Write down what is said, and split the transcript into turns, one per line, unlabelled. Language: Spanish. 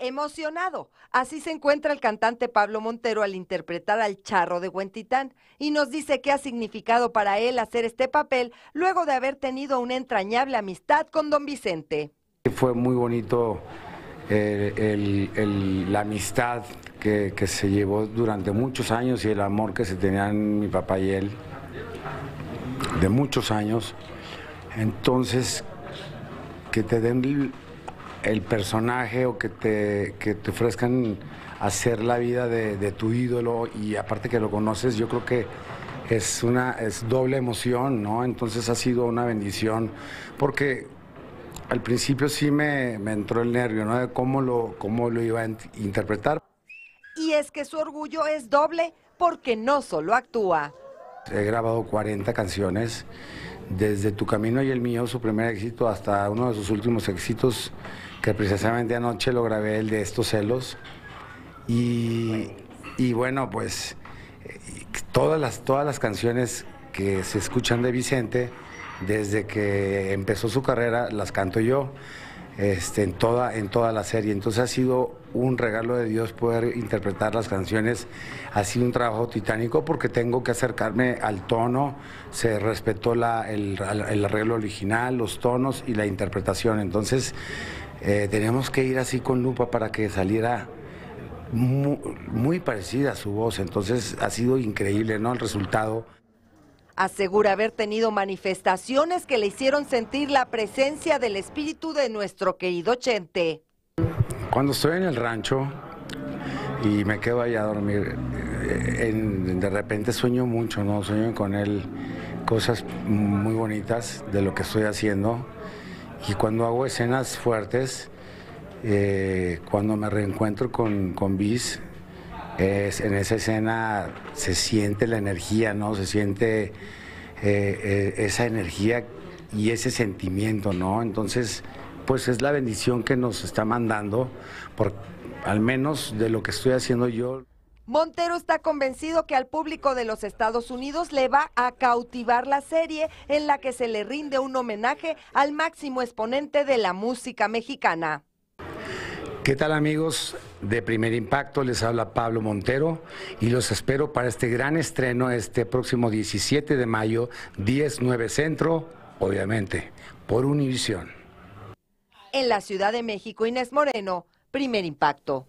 Emocionado. Así se encuentra el cantante Pablo Montero al interpretar al charro de Huentitán y nos dice qué ha significado para él hacer este papel luego de haber tenido una entrañable amistad con don Vicente.
Fue muy bonito eh, la amistad que, que, se llevó durante muchos años y el amor que se tenían mi papá y él de muchos años. Entonces, que te den el personaje o que te, que te ofrezcan hacer la vida de, tu ídolo y aparte que lo conoces, yo creo que es una es doble emoción, ¿no? Entonces ha sido una bendición porque al principio sí me, entró el nervio, ¿no? De cómo lo, cómo lo iba a interpretar.
Y es que su orgullo es doble porque no solo actúa.
He grabado 40 canciones desde Tu Camino y el Mío, su primer éxito, hasta uno de sus últimos éxitos, que precisamente anoche lo grabé, el de Estos Celos. Y, bueno, pues todas las, todas las canciones que se escuchan de Vicente, desde que empezó su carrera, las canto yo. Este, en, toda, en toda la serie. Entonces ha sido un regalo de Dios poder interpretar las canciones. Ha sido un trabajo titánico porque tengo que acercarme al tono, se respetó la, el, arreglo original, los tonos y la interpretación. Entonces eh, tenemos que ir así con lupa para que saliera muy, muy parecida a su voz. Entonces ha sido increíble ¿no? el resultado.
Asegura haber tenido manifestaciones que le hicieron sentir la presencia del espíritu de nuestro querido Chente.
Cuando estoy en el rancho y me quedo ahí a dormir, eh, de repente sueño mucho, ¿no? Sueño con él cosas muy bonitas de lo que estoy haciendo. Y cuando hago escenas fuertes, eh, cuando me reencuentro con, con Bis, es, en esa escena se siente la energía, ¿no? Se siente eh, eh, esa energía y ese sentimiento, ¿no? Entonces, pues es la bendición que nos está mandando, por, al menos de lo que estoy haciendo yo.
Montero está convencido que al público de los Estados Unidos le va a cautivar la serie en la que se le rinde un homenaje al máximo exponente de la música mexicana.
¿Qué tal amigos de Primer Impacto? Les habla Pablo Montero y los espero para este gran estreno este próximo 17 de mayo, 10-9 Centro, obviamente, por Univisión.
En la Ciudad de México, Inés Moreno, Primer Impacto.